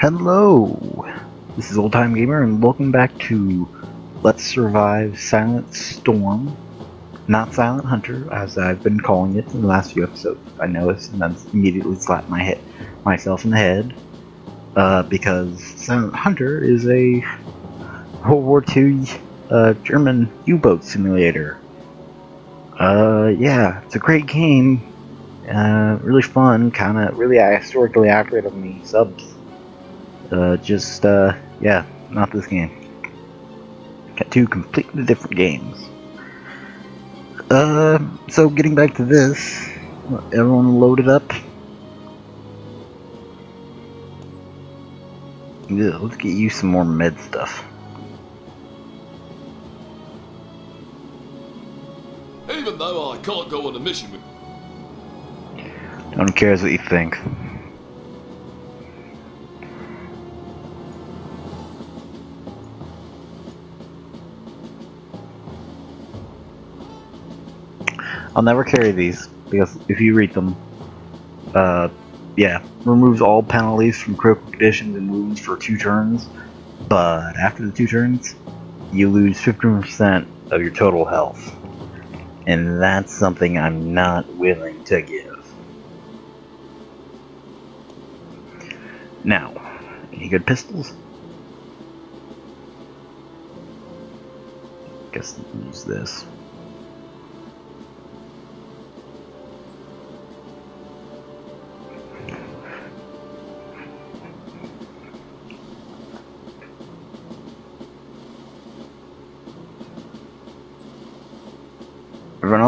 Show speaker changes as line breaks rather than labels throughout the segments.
Hello! This is Old Time Gamer, and welcome back to Let's Survive Silent Storm. Not Silent Hunter, as I've been calling it in the last few episodes. I noticed, and then immediately slapped my head, myself in the head, uh, because Silent Hunter is a World War II uh, German U-boat simulator. Uh, yeah, it's a great game. Uh, really fun, kind of really historically accurate on the subs. Uh, just, uh, yeah, not this game. Got two completely different games. Uh, so getting back to this, everyone loaded up. Yeah, let's get you some more med stuff.
Even though I can't go on a mission with
No one cares what you think. I'll never carry these because if you read them, uh, yeah, removes all penalties from critical conditions and wounds for two turns. But after the two turns, you lose 15% of your total health, and that's something I'm not willing to give. Now, any good pistols? Guess use this.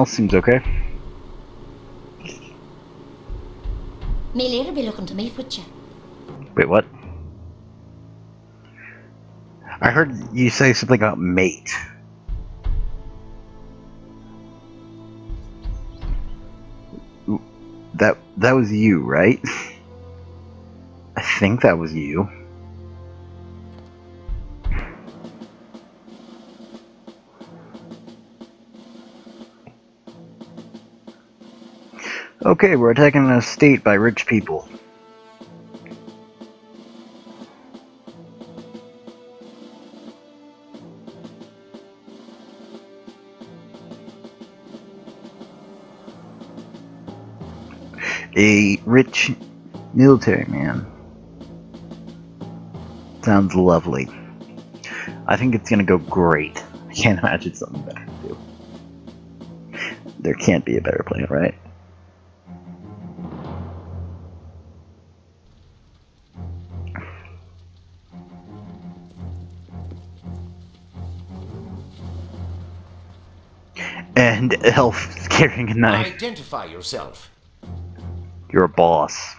Else seems okay.
Me later be looking to with you.
Wait, what? I heard you say something about mate. That that was you, right? I think that was you. Okay, we're attacking an estate by rich people. a rich military man. Sounds lovely. I think it's gonna go great. I can't imagine something better to do. There can't be a better plan, right? And Elf carrying a knife.
Identify yourself.
You're a boss.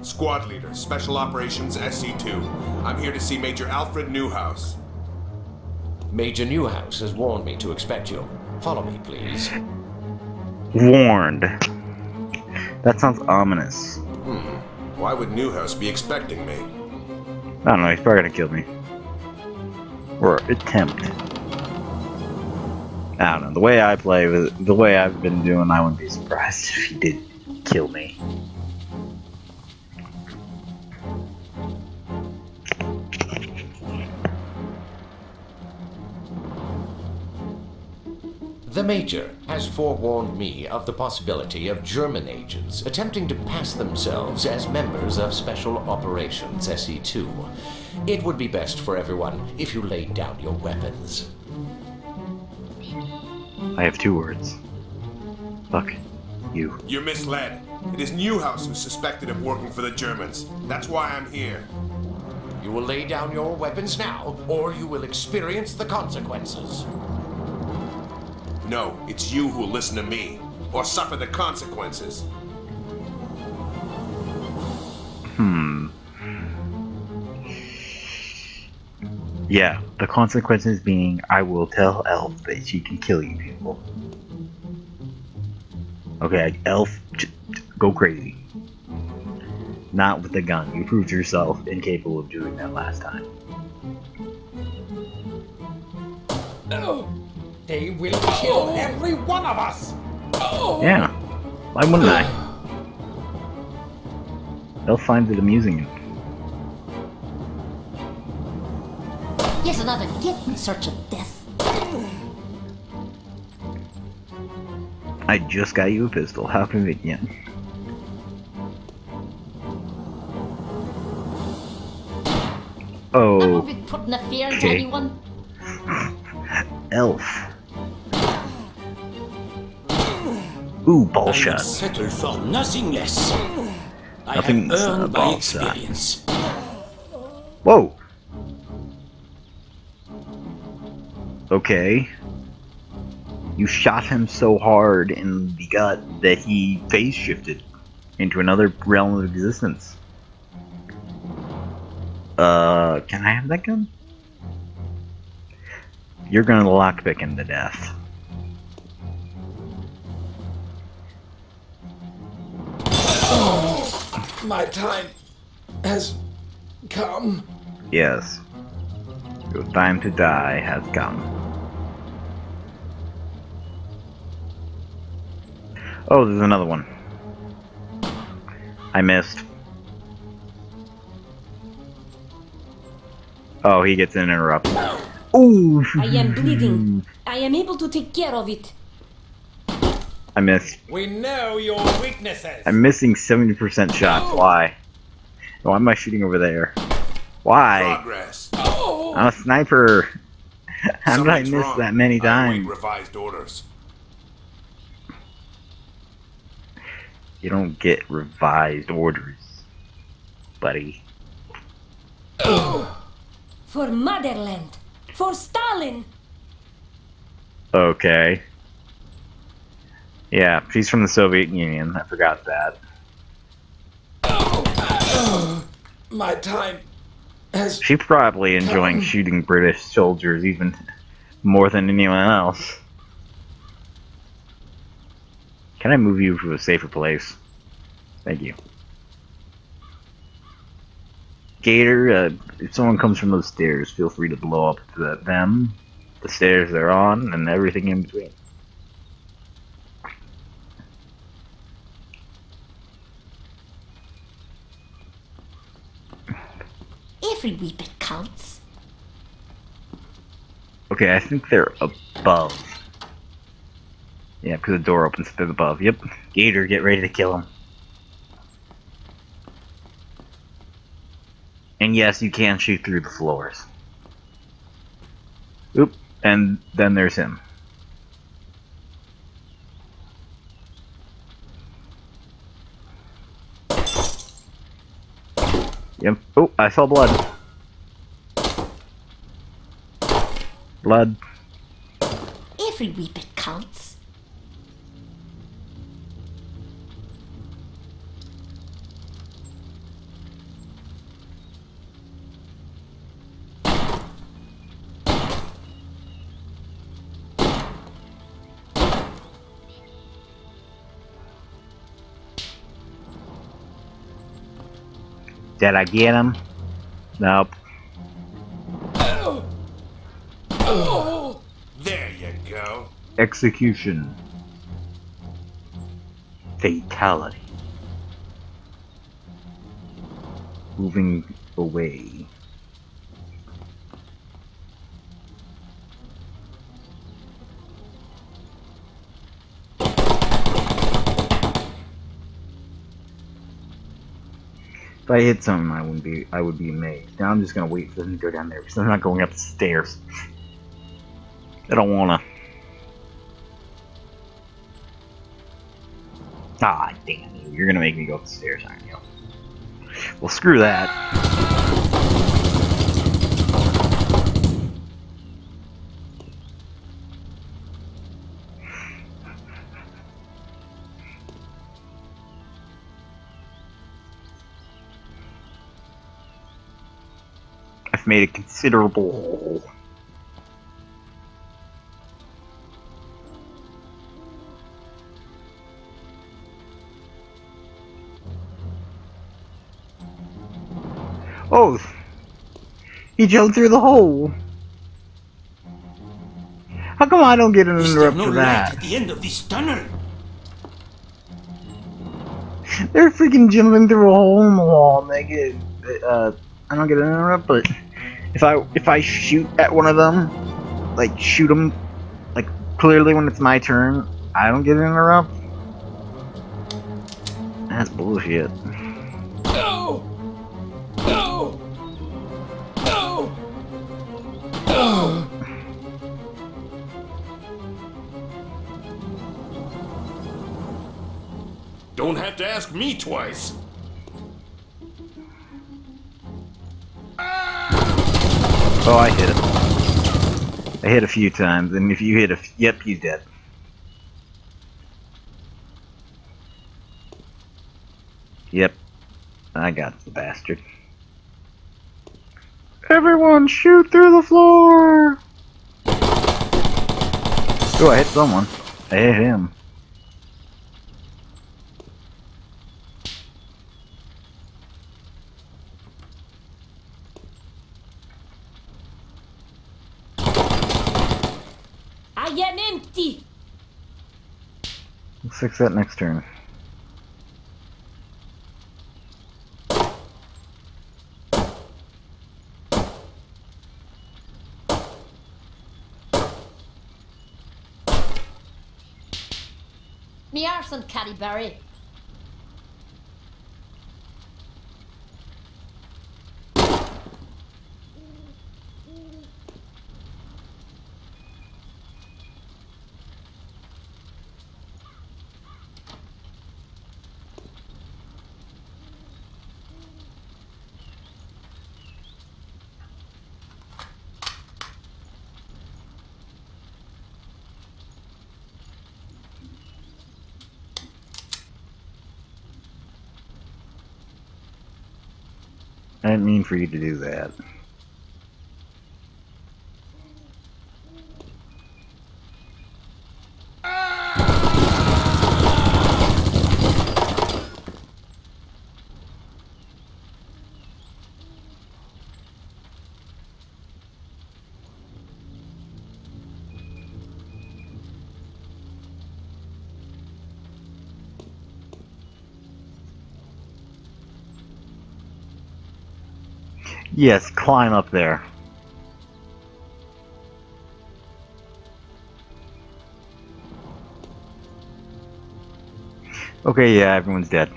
Squad leader, Special Operations SC2. I'm here to see Major Alfred Newhouse.
Major Newhouse has warned me to expect you. Follow me, please.
Warned. That sounds ominous. Hmm.
Why would Newhouse be expecting me?
I don't know, he's probably gonna kill me. Or attempt. I don't know, the way I play the way I've been doing, I wouldn't be surprised if he did kill me.
The Major has forewarned me of the possibility of German agents attempting to pass themselves as members of Special Operations SE2. It would be best for everyone if you laid down your weapons.
I have two words. Fuck you.
You're misled. It is Newhouse who's suspected of working for the Germans. That's why I'm here.
You will lay down your weapons now, or you will experience the consequences.
No, it's you who will listen to me, or suffer the consequences.
Yeah, the consequences being I will tell Elf that she can kill you people. Okay, Elf, go crazy. Not with the gun. You proved yourself incapable of doing that last time.
Oh, they will kill every one of us! Oh.
Yeah. Why wouldn't I? Elf finds it amusing.
Yet another git in search of death.
I just got you a pistol. How convenient.
I
Oh,
won't be putting a fear into anyone.
elf. Ooh, ball
I would
shot.
settle for nothing less. I
Nothing
have
less than a
earned
ball
my
shot.
experience.
Whoa. Okay. You shot him so hard in the gut that he phase shifted into another realm of existence. Uh, can I have that gun? You're gonna lockpick him to death.
My time has come.
Yes. Your time to die has come. Oh, there's another one. I missed. Oh, he gets an interrupt. Ooh!
I am bleeding. I am able to take care of it.
I missed.
We know your weaknesses.
I'm missing 70% shots. Why? Why am I shooting over there? Why?
Progress.
I'm a sniper. How did I
Something's
miss
wrong.
that many
I
times?
revised orders.
You don't get revised orders, buddy.
For motherland. For Stalin.
Okay. Yeah, she's from the Soviet Union. I forgot that.
My time has
She's probably enjoying shooting British soldiers even more than anyone else. Can I move you to a safer place? Thank you. Gator, uh, if someone comes from those stairs, feel free to blow up the, them, the stairs they're on, and everything in between.
Every wee bit counts.
Okay, I think they're above. Yeah, because the door opens to the above. Yep. Gator, get ready to kill him. And yes, you can shoot through the floors. Oop, and then there's him. Yep. Oh, I saw blood. Blood.
Every wee bit counts.
Did I get him? Nope.
There you go.
Execution. Fatality. Moving away. If I hit something, I wouldn't be. I would be amazed. Now I'm just gonna wait for them to go down there because I'm not going up the stairs. I don't wanna. Ah, damn you. You're gonna make me go upstairs, aren't you? Well, screw that. Made a considerable hole. Oh! He jumped through the hole! How come I don't get an interrupt
no
for
light
that?
at the end of this tunnel?
They're freaking jumping through a hole in the wall and they get, uh, I don't get an interrupt, but If I if I shoot at one of them, like shoot them, like clearly when it's my turn, I don't get interrupt. That's bullshit.
No! No! No! No!
Don't have to ask me twice.
Oh, I hit it. I hit a few times, and if you hit a, f- yep, he's dead. Yep, I got the bastard. Everyone, shoot through the floor! Oh, I hit someone. I hit him.
I empty.
We'll fix that next turn.
Me arse and Caddyberry.
I didn't mean for you to do that. Yes, climb up there. Okay, yeah, everyone's dead.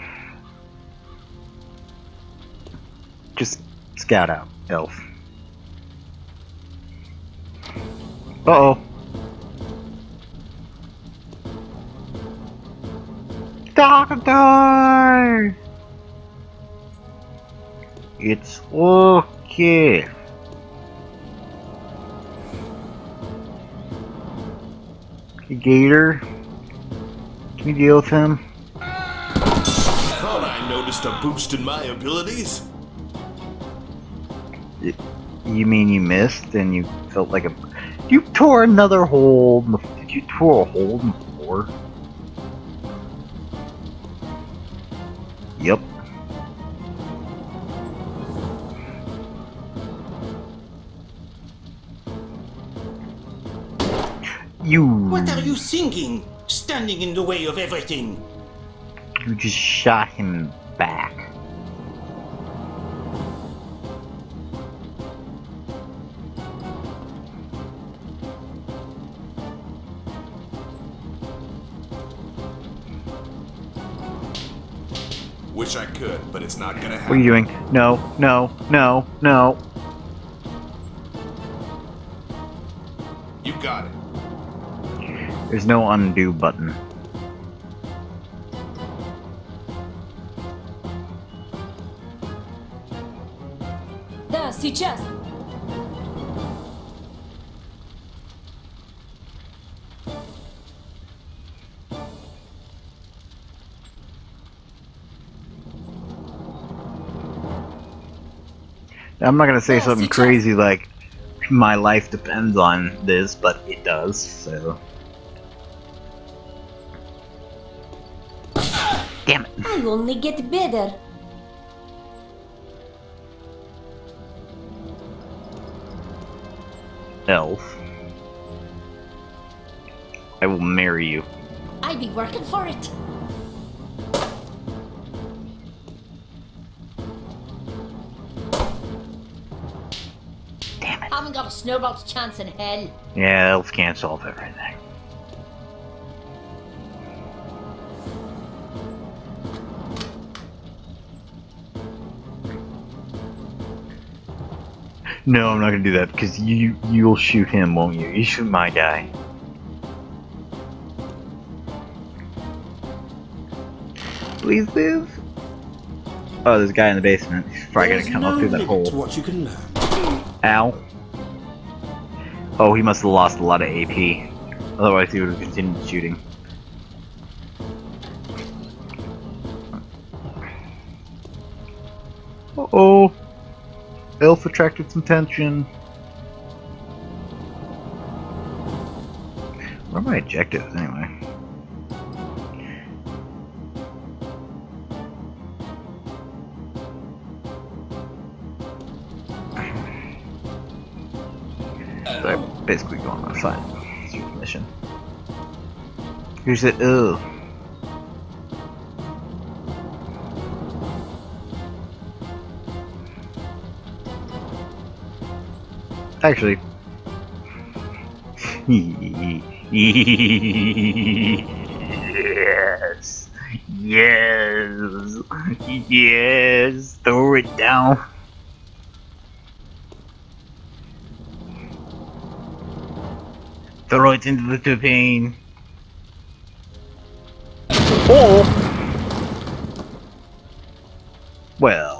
Just scout out, elf. Uh oh. Doctor! It's okay. Gator. Can you deal with him?
Thought I noticed a boost in my abilities.
You mean you missed and you felt like a. You tore another hole in the. Did you tore a hole in the floor? You.
What are you thinking? Standing in the way of everything.
You just shot him back.
Wish I could, but it's not gonna happen.
What are you doing? No, no, no, no. There's no undo button.
Да, сейчас.
I'm not gonna say
Yes,
something
it does.
crazy like my life depends on this, but it does, so. Damn it.
I only get better.
Elf. I will marry you.
I be working for it. Damn it. I haven't got a snowball's chance in hell.
Yeah, elves can't solve everything. No, I'm not gonna do that because you you'll shoot him, won't you? You shoot my guy. Please live. Oh, there's a guy in the basement. He's probably
There's
gonna come
no
up through that hole.
to what you can learn.
Ow. Oh, he must have lost a lot of AP. Otherwise, he would have continued shooting. Uh oh. Elf attracted some tension. What are my objectives anyway? So I basically go on a secret mission. Here's it. Ugh. Oh. Actually. yes. Yes. Yes. Throw it down. Throw it into the pain. Oh! Well.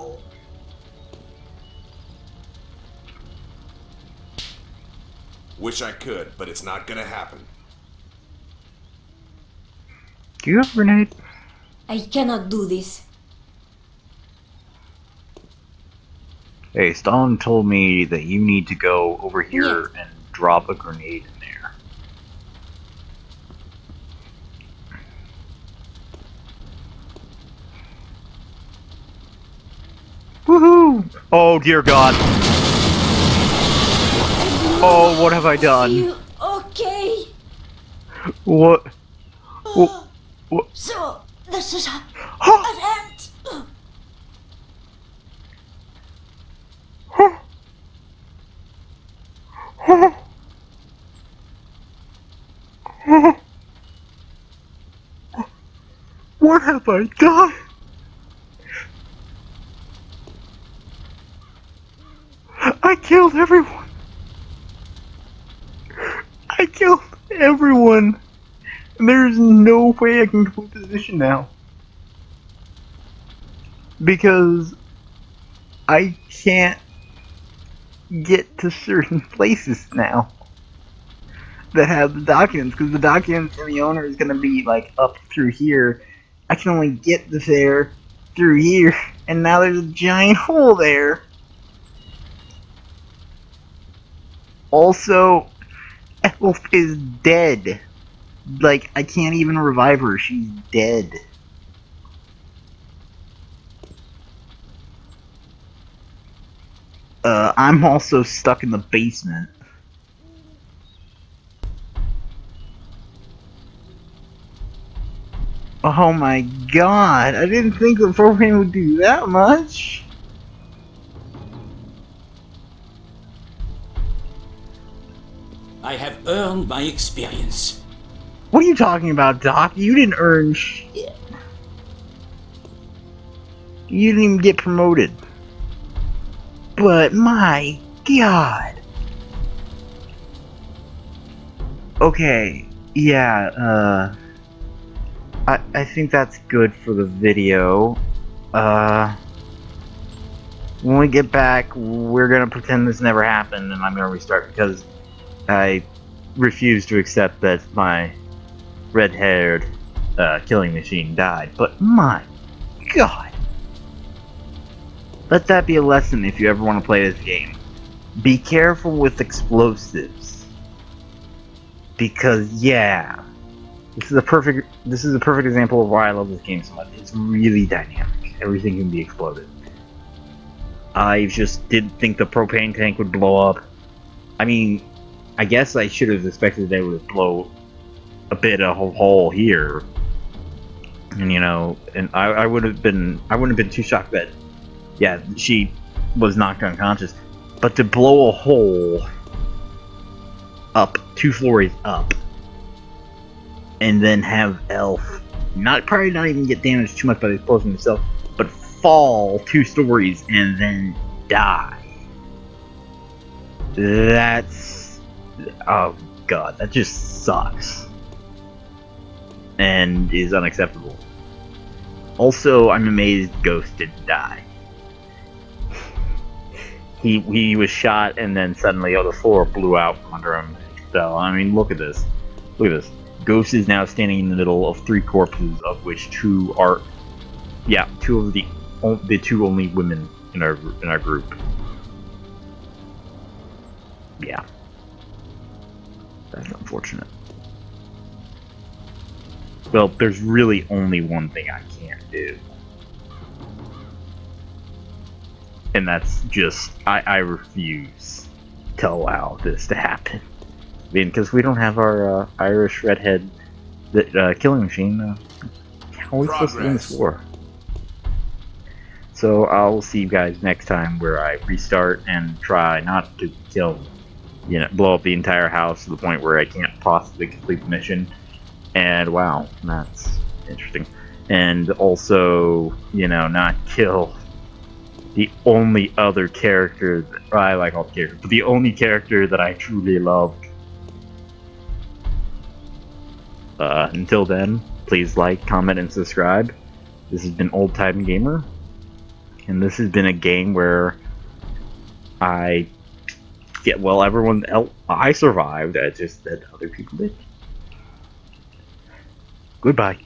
Wish I could, but it's not gonna happen.
Do you have a grenade?
I cannot do this.
Hey, Stalin told me that you need to go over here and drop a grenade in there. Woohoo! Oh dear God! Oh, what have I done?
Okay.
What? Oh, what? what?
So, this is a, an end.
Huh? Huh? Huh? What have I done? I killed everyone. I killed everyone. There's no way I can complete this mission now. Because I can't get to certain places now that have the documents because the documents and the owner is going to be like up through here. I can only get there through here, and now there's a giant hole there. Also, Elf is dead. Like, I can't even revive her. She's dead. Uh, I'm also stuck in the basement. Oh my god, I didn't think the propane would do that much.
I have earned my experience.
What are you talking about, Doc? You didn't earn shit. You didn't even get promoted. But my god. Okay, yeah, uh I I think that's good for the video. Uh when we get back, we're gonna pretend this never happened and I'm gonna restart because I refuse to accept that my red-haired uh, killing machine died. But my god! Let that be a lesson if you ever want to play this game. Be careful with explosives. Because yeah, this is a perfect this is a perfect example of why I love this game so much. It's really dynamic. Everything can be exploded. I just didn't think the propane tank would blow up. I mean, I guess I should have expected they would blow a bit of a hole here. And you know, and I, I would have been I wouldn't have been too shocked that yeah, she was knocked unconscious. but to blow a hole up two floors up, and then have Elf not probably not even get damaged too much by the explosion himself, but fall two stories and then die. That's oh god, that just sucks and is unacceptable. Also, I'm amazed Ghost didn't die. He he was shot and then suddenly oh the floor blew out from under him. So I mean look at this. Look at this. Ghost is now standing in the middle of three corpses of which two are yeah, two of the the two only women in our in our group. Yeah. That's unfortunate. Well, there's really only one thing I can't do. And that's just, I, I refuse to allow this to happen. I mean, because we don't have our uh, Irish redhead that, uh, killing machine. Uh, how are we supposed to win this war? So I'll see you guys next time where I restart and try not to kill, you know, blow up the entire house to the point where I can't possibly complete the mission. And wow, that's interesting. And also, you know, not kill the only other character that, well, I like all the characters, but the only character that I truly loved. Uh, until then, please like, comment, and subscribe. This has been Old Time Gamer, and this has been a game where I get well, everyone else I survived. I just that other people did. Goodbye.